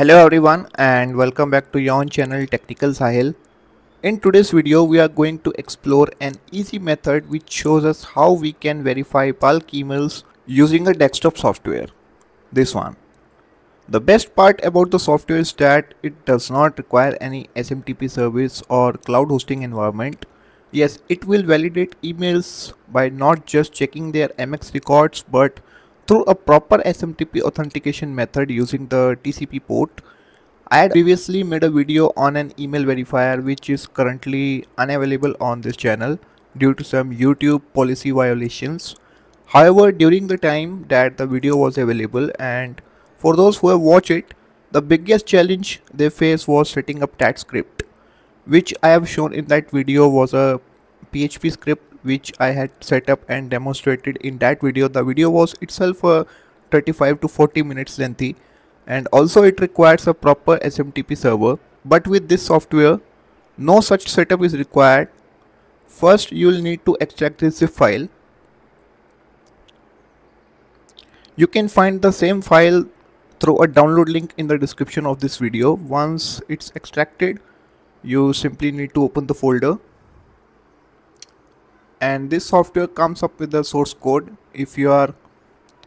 Hello everyone and welcome back to your channel Technical Sahil. In today's video we are going to explore an easy method which shows us how we can verify bulk emails using a desktop software. This one. The best part about the software is that it does not require any SMTP service or cloud hosting environment. Yes, it will validate emails by not just checking their MX records but through a proper SMTP authentication method using the TCP port. I had previously made a video on an email verifier which is currently unavailable on this channel due to some YouTube policy violations. However, during the time that the video was available and for those who have watched it, the biggest challenge they faced was setting up that script, which I have shown in that video was a PHP script which I had set up and demonstrated in that video. The video was itself a 35 to 40 minutes lengthy and also it requires a proper SMTP server. But with this software, no such setup is required. First, you will need to extract this zip file. You can find the same file through a download link in the description of this video. Once it's extracted, you simply need to open the folder and this software comes up with the source code. If you are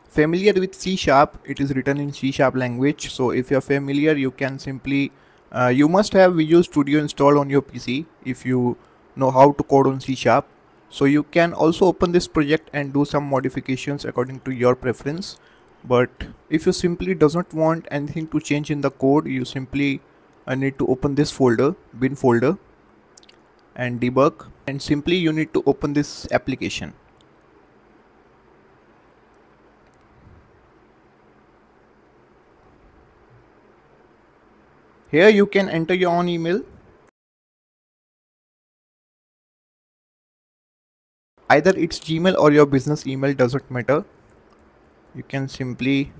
familiar with C sharp it is written in C sharp language. So if you're familiar you can simply uh, you must have Visual Studio installed on your PC if you know how to code on C sharp. So you can also open this project and do some modifications according to your preference. But if you simply does not want anything to change in the code you simply uh, need to open this folder bin folder and debug and simply you need to open this application. Here you can enter your own email. Either it's gmail or your business email doesn't matter. You can simply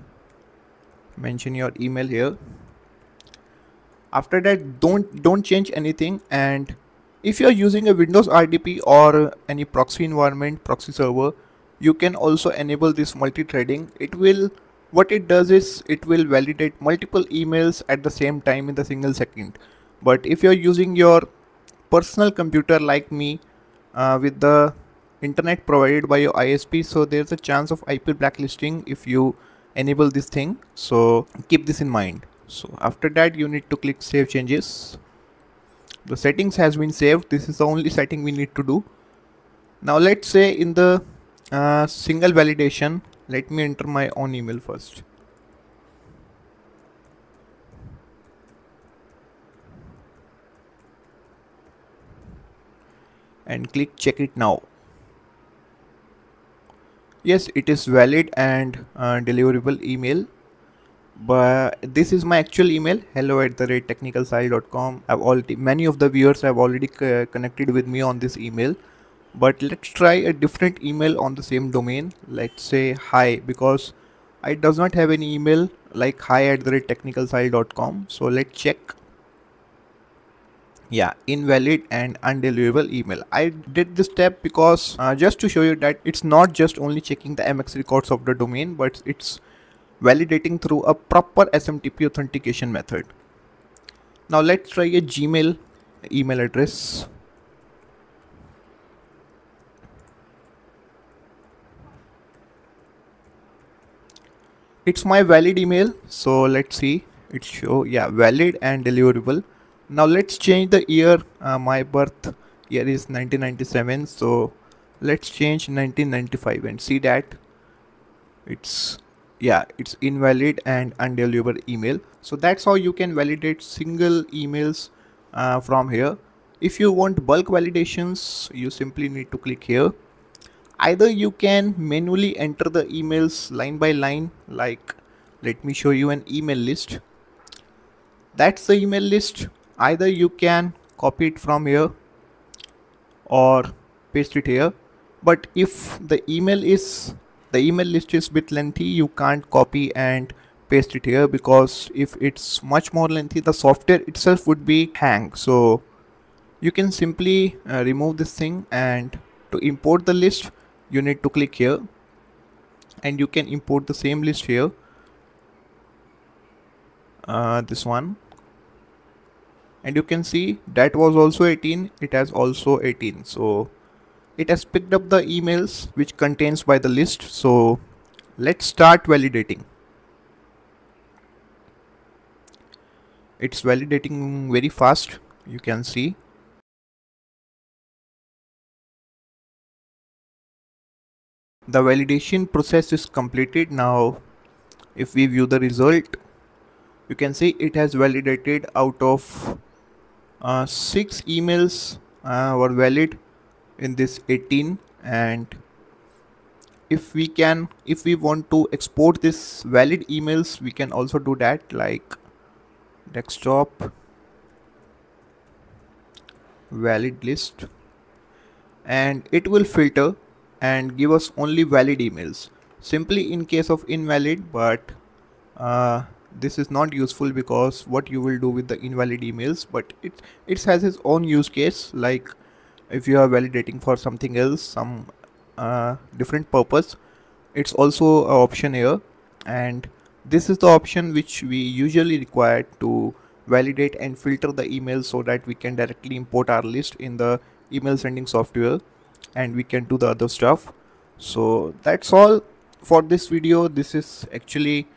mention your email here. After that don't don't change anything and if you are using a Windows RDP or any proxy environment, proxy server, you can also enable this multi-threading. It will, what it does is it will validate multiple emails at the same time in the single second. But if you're using your personal computer like me uh, with the internet provided by your ISP, so there's a chance of IP blacklisting if you enable this thing. So keep this in mind. So after that you need to click save changes the settings has been saved. This is the only setting we need to do. Now let's say in the uh, single validation let me enter my own email first. And click check it now. Yes it is valid and uh, deliverable email but this is my actual email hello at the rate technicalsahil.com i've already many of the viewers have already connected with me on this email. But let's try a different email on the same domain. Let's say hi because i does not have any email like hi at the rate technicalsahil.com so let's check. Yeah invalid and undeliverable email. I did this step because uh, just to show you that it's not just only checking the mx records of the domain but it's validating through a proper SMTP authentication method. Now let's try a Gmail email address. It's my valid email. So let's see it show yeah valid and deliverable. Now let's change the year. Uh, my birth year is 1997. So let's change 1995 and see that it's yeah it's invalid and undeliverable email. So that's how you can validate single emails uh, from here. If you want bulk validations you simply need to click here. Either you can manually enter the emails line by line like let me show you an email list. That's the email list. Either you can copy it from here or paste it here. But if the email is the email list is bit lengthy. You can't copy and paste it here because if it's much more lengthy the software itself would be hang. So you can simply uh, remove this thing and to import the list you need to click here and you can import the same list here. Uh, this one. And you can see that was also 18 it has also 18 so it has picked up the emails which contains by the list. So let's start validating. It's validating very fast you can see. The validation process is completed. Now if we view the result you can see it has validated out of uh, six emails uh, were valid in this 18 and if we can if we want to export this valid emails we can also do that like desktop valid list. And it will filter and give us only valid emails. Simply in case of invalid but uh, this is not useful because what you will do with the invalid emails but it it has its own use case. Like if you are validating for something else some uh, different purpose it's also an option here. And this is the option which we usually require to validate and filter the email so that we can directly import our list in the email sending software and we can do the other stuff. So that's all for this video. This is actually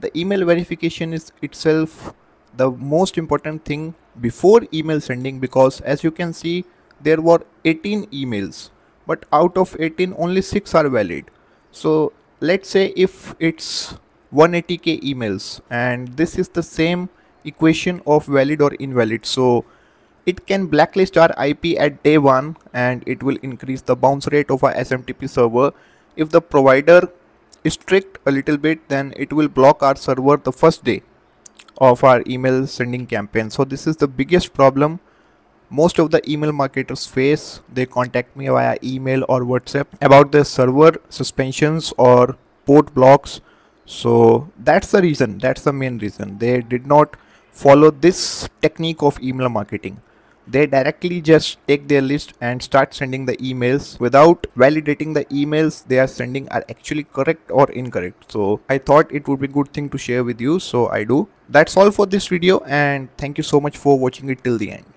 the email verification is itself the most important thing before email sending because as you can see there were 18 emails but out of 18 only 6 are valid. So let's say if it's 180k emails and this is the same equation of valid or invalid so it can blacklist our IP at day 1 and it will increase the bounce rate of our SMTP server. If the provider is strict a little bit then it will block our server the first day of our email sending campaign. So this is the biggest problem most of the email marketers face they contact me via email or whatsapp about the server suspensions or port blocks. So that's the reason that's the main reason. They did not follow this technique of email marketing. They directly just take their list and start sending the emails. Without validating the emails they are sending are actually correct or incorrect. So i thought it would be good thing to share with you so i do. That's all for this video and thank you so much for watching it till the end